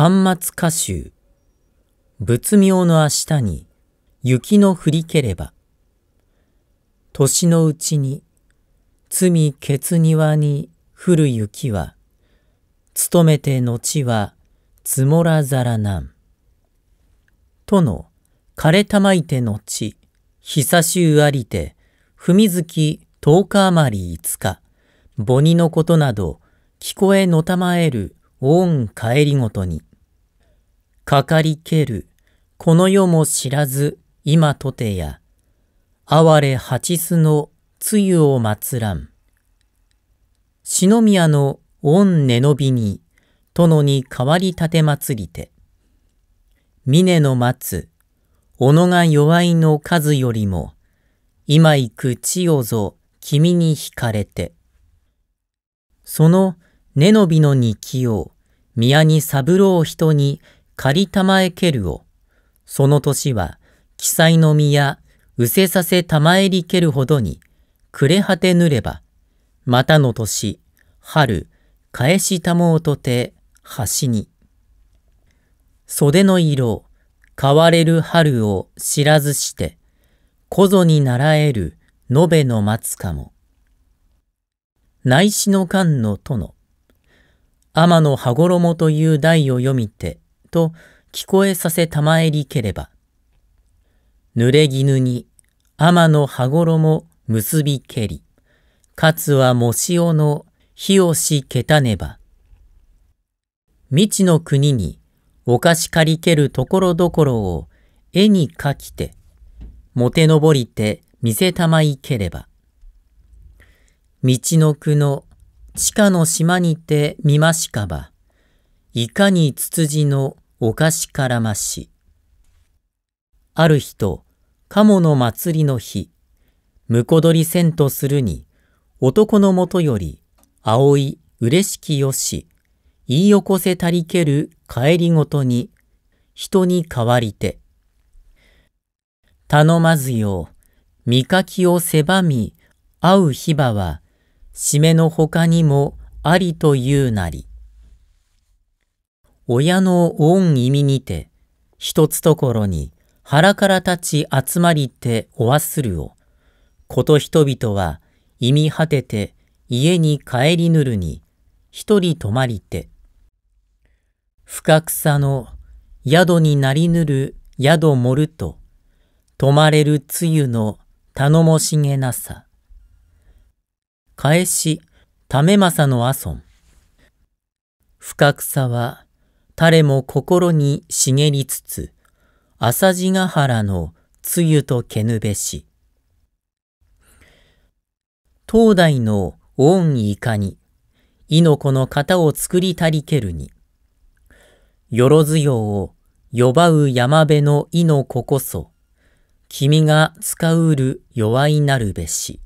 巻末歌集。仏妙の明日に雪の降りければ。年のうちに罪ケツ庭に降る雪は努めて後は積もらざらなん。との枯れたまいて後久しゅうありて踏みづき十日余り五日母にのことなど聞こえのたまえる恩帰りごとに。かかりける、この世も知らず今とてや、哀れ八巣のつゆを祭らん。篠宮の御根のびに、殿に代わり立て祭りて。峰の待つ、小野が弱いの数よりも、今行く千代ぞ君に惹かれて。その根のびの日記を宮に三郎人に借りたまえけるを、その年は記載の宮、うせさせたまえりけるほどに、暮れ果てぬれば、またの年、春、返したもうとて、端に。袖の色、変われる春を知らずして、小ぞに習える延べの松かも。内視の間の殿。天の羽衣という題を読みて、と聞こえさせたまえりければ。濡れ絹に天の羽衣結びけり、かつはもしおの火をしけたねば。未知の国にお菓子借りけるところどころを絵に描きて、もてのぼりて見せたまいければ。道の句の地下の島にて見ましかば、いかにつつじのおかしからまし。ある日と、鴨の祭りの日、婿取りせんとするに、男のもとより、青い嬉しきよし、言い起こせたりける帰りごとに、人に代わりて。頼まずよ、見かきを狭み、会う日場は、締めの他にもありというなり。親の恩意味にて、一つところに腹から立ち集まりておわするを、こと人々は意味果てて家に帰りぬるに、一人泊まりて、深草の宿になりぬる宿盛ると、泊まれるつゆの頼もしげなさ。返し、ためまさのあそん。深草は、誰も心に茂りつつ、朝地ヶ原のつゆとけぬべし。東大の恩いかに、いのこの型を作りたりけるに、よろずよを呼ばう山辺のいのここそ、君が使うる弱いなるべし。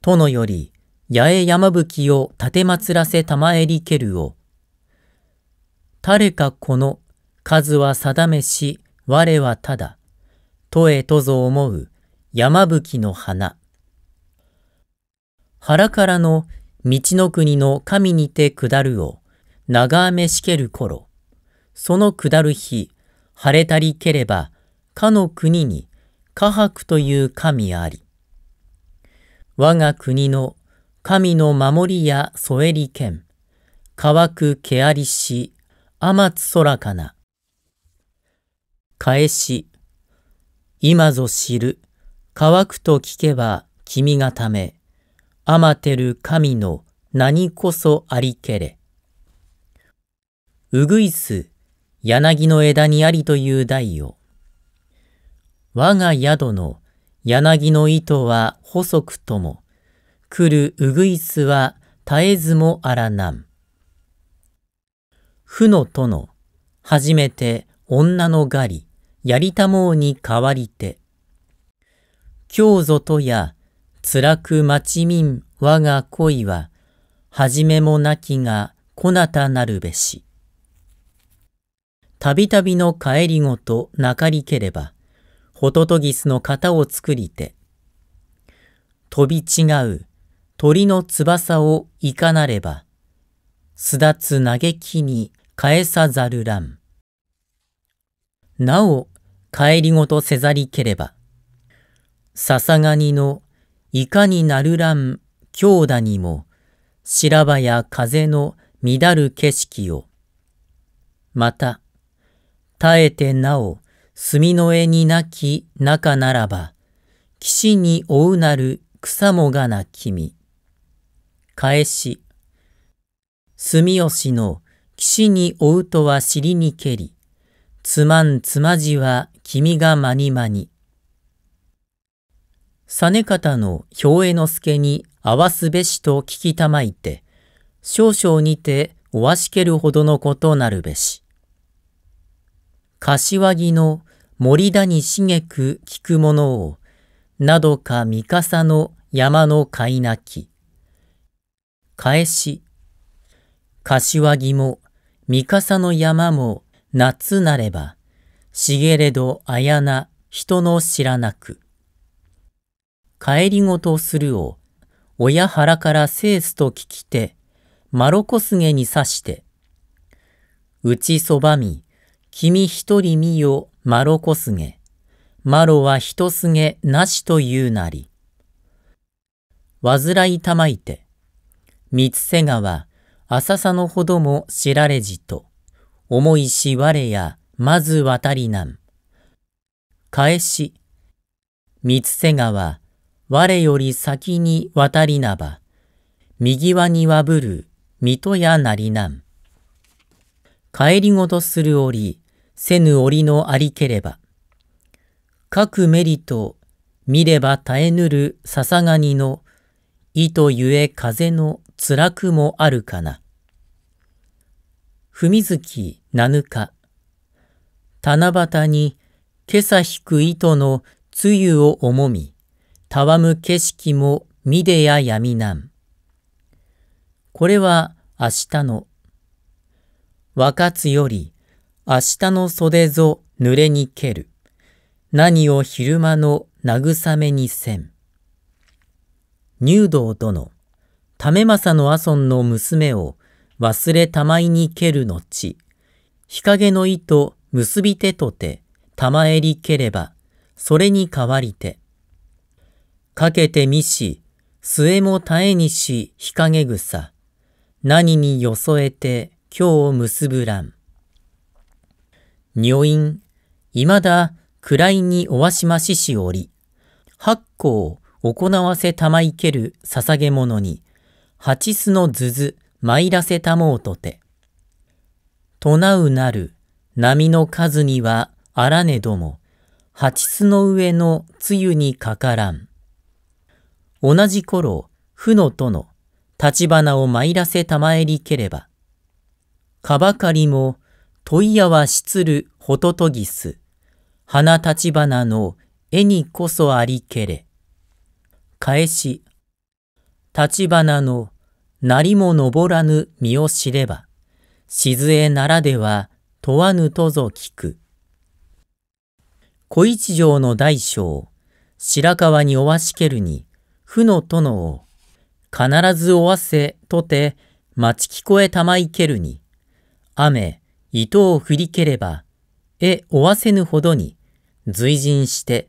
殿より八重山吹を立てまつらせたまえりけるを。誰かこの数は定めし我はただ、とえとぞ思う山吹の花。腹からの道の国の神にて下るを長雨しける頃、その下る日、晴れたりければ、かの国に家白という神あり。我が国の神の守りや添えり剣、乾くけありし、天津空かな。返し、今ぞ知る、乾くと聞けば君がため、天てる神の何こそありけれ。うぐいす、柳の枝にありという題を。我が宿の柳の糸は細くとも、来るうぐいすは絶えずもあらなん。負の殿、初めて女の狩り、やりたもうに代わりて。今日ぞとや、辛く町民我が恋は、はじめもなきがこなたなるべし。たびたびの帰りごとなかりければ、ホトトギスの型を作りて、飛び違う鳥の翼をいかなれば、すだつ嘆きに返さざるらん。なお、帰りごとせざりければ、ささがにのいかになるらん強打にも、白場や風の乱る景色を、また、耐えてなお、墨の絵になき中ならば、岸に追うなる草もがな君。返し、住吉の岸に追うとは尻に蹴り、つまんつまじは君がまにまに。実方の兵衛之助に合わすべしと聞きたまいて、少々にておわしけるほどのことなるべし。柏木の森田に茂く聞くものを、などか三笠の山の飼いなき。返し、柏木も三笠の山も夏なれば、茂れどあやな人の知らなく。帰りごとするを、親腹からセースと聞きて、マロコスゲに刺して、うちそばみ、君一人見よ、マロコスゲ。マロは人すげなしというなり。煩いたまいて、三瀬川、浅さのほども知られじと、思いし我や、まず渡りなん。返し、三瀬川、我より先に渡りなば、右輪にわぶる、水戸やなりなん。帰りごとする折、せぬ折のありければ、各メリと見れば耐えぬるささがにの意とゆえ風の辛くもあるかな。踏み月七日、七夕に今朝引く糸の梅雨を重み、たわむ景色も見でや闇なん。これは明日の。若つより明日の袖ぞ濡れにける。何を昼間の慰めにせん。入道殿、為政の阿孫の娘を忘れたまいにける後、日陰の糸結び手とて、玉えりければ、それに代わりて。かけてみし、末も絶えにし日陰草、何によそえて今日を結ぶらん。女院、いまだ位におわしまししおり、八甲行わせたまいける捧げ物に、八巣のずず参らせたもうとて。唱うなる波の数にはあらねども、八巣の上のつゆにかからん。同じ頃、負の殿、立花を参らせたまえりければ、かばかりも問屋はしつるほととぎす。花立花の絵にこそありけれ。返し。立花のなりも登らぬ身を知れば、静江ならでは問わぬとぞ聞く。小一条の大将、白川におわしけるに、負の殿を、必ずおわせとて、待ち聞こえたまいけるに、雨、糸を振りければ、えおわせぬほどに、随陣して、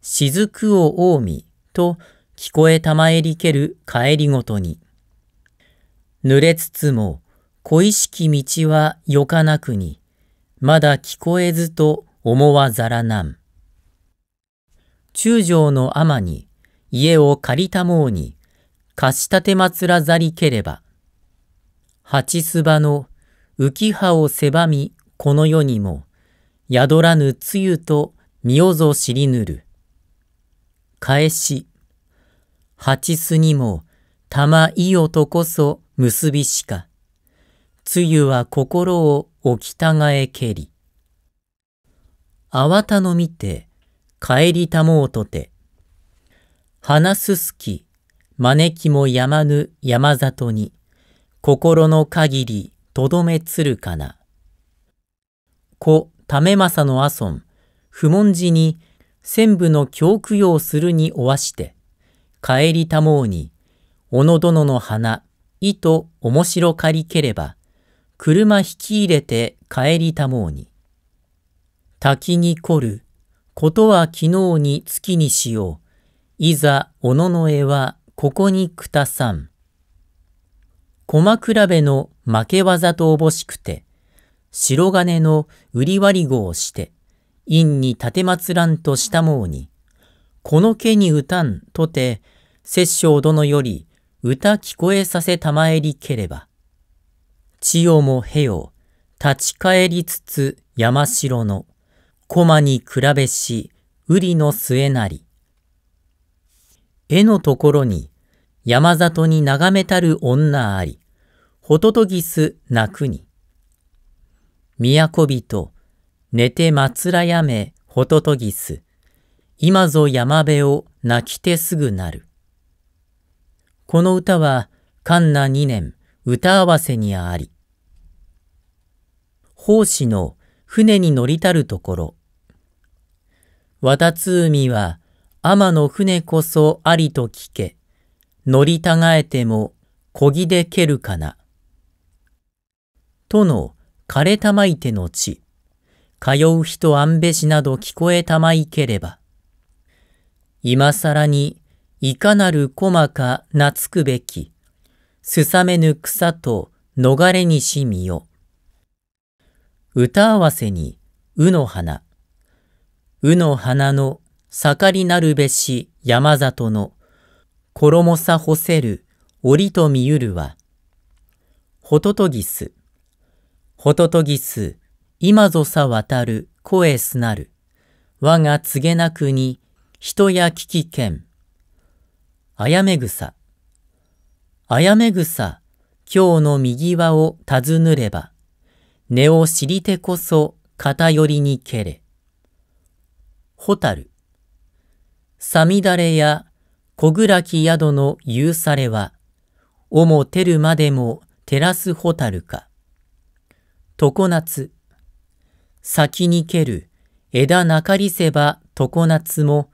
雫を近江と聞こえたまえりける帰りごとに。濡れつつも、小意識道はよかなくに、まだ聞こえずと思わざらなん。中将の天に、家を借りたもうに、貸したてまつらざりければ、八すばの浮葉を狭み、この世にも、宿らぬつゆと身をぞ知りぬる。返し、八巣にも、玉いよとこそ結びしか。つゆは心を置きたがえけり。あわたの見て、帰りたもうとて。花すすき、招きもやまぬ山里に、心の限りとどめつるかな。子、為政の阿孫、不問寺に、千部の教供養するにおわして、帰りたもうに、小野殿の花、意と面白かりければ、車引き入れて帰りたもうに。滝に凝る、ことは昨日に月にしよう。いざ、おのの絵はここにくたさん。駒比べの負け技とおぼしくて、白金の売り割り子をして、陰に立てまつらんとしたもうに、この家に歌んとて、摂政殿より歌聞こえさせたまえりければ。千代もへよ、立ち返りつつ山城の、駒に比べし、売りの末なり。絵のところに、山里に眺めたる女あり、ホトトギス泣くに。都人、寝て松らやめホトトギス、今ぞ山辺を泣きてすぐなる。この歌は、カンナ二年、歌合わせにあり。奉仕の船に乗りたるところ。渡津海は、天の船こそありと聞け。乗りたがえても、こぎで蹴るかな。との枯れたまいての地。通う人あんべしなど聞こえたまいければ。今更に、いかなる駒か懐くべき。すさめぬ草と逃れにしみよ。歌合わせに、うの花。うの花の盛りなるべし山里の、衣さ干せる折と見ゆるは、ホトトギス、ホトトギス、今ぞさ渡る声すなる、我が告げなくに、人や危機剣。あやめ草、あやめ草、今日の右輪を尋ぬれば、根を知りてこそ偏りにけれ。ホタル、さみだれや小倉き宿の夕されは、おもてるまでも照らすホタルか。常夏、先に蹴る枝なかりせば常夏も、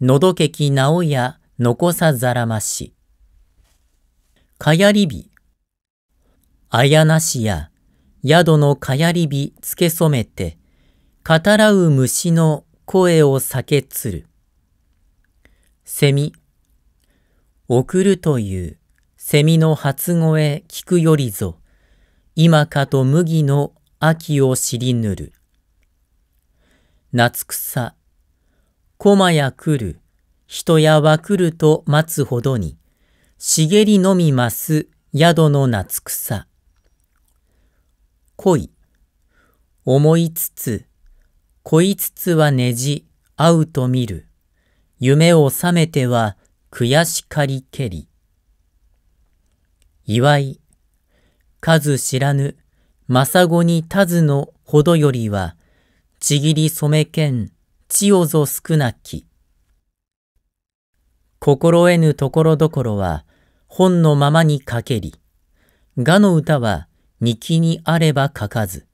のどけきなおや残さざらまし。かやりび、あやなしや宿のかやりびつけそめて、語らう虫の声を避けつる。セミ。送るというセミの初声聞くよりぞ、今かと麦の秋を知りぬる。夏草。駒や来る、人やは来ると待つほどに、茂りのみます宿の夏草。恋。思いつつ、恋つつはねじ、会うと見る。夢を覚めては悔しかりけり。祝い、数知らぬ、まさごにたずのほどよりは、ちぎり染めけん、ちおぞ少なき。心得ぬところどころは、本のままに書けり。がの歌は、日記にあれば書かず。